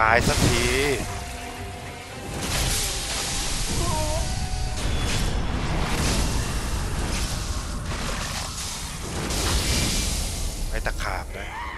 ตายสักทีไม่ตะขาบนะ